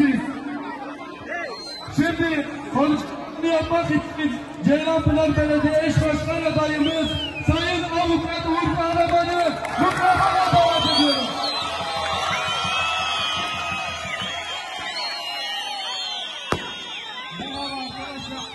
biz. Şimdi konuşmasını yapmak için Ceylanpınar Belediye Eş Başkan adayımız Sayın Avukat Uğur Kahraman'ı mikrofona davet ediyorum. Merhaba arkadaşlar.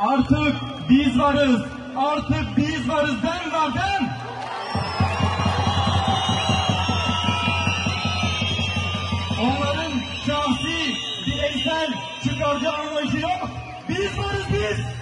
Artık biz varız. Artık biz varız. Ben var ben. Onların şahsi, bir bireysel çıkarcı anlayışı yok. Biz varız biz.